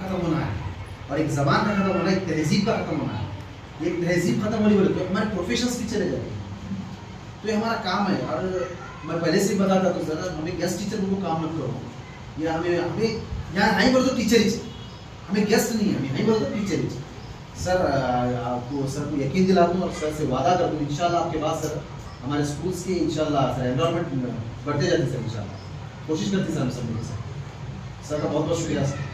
खत्म होना है। और एक जबान का खत्म होना है, एक तहजीब का खत्म होना है। एक तहजीब खत्म होनी बोले तो हमारे प्रोफेशन भी चले जाते हैं। तो ये हमारा काम है। और मैं पहले से ही बताता तो सर, हमें गेस्ट टीचर को काम मत करो। या हमें हमें, यहाँ हाई बोल तो टीचर ही हमें गेस्ट नहीं है, हमें हाई बोल तो टीचर ही सर आपको, सर को यकीन दिला दूँ और सर से वादा कर दूँ इन आपके बाद, सर, हमारे स्कूल्स के इंशाल्लाह, सर एनरोलमेंट बढ़ते जाते सर, इंशाल्लाह। कोशिश करते सर हम सब मिले सर सर का बहुत बहुत शुक्रिया, सर।